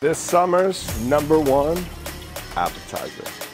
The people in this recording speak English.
This summer's number one appetizer.